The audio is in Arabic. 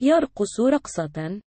يرقص رقصة.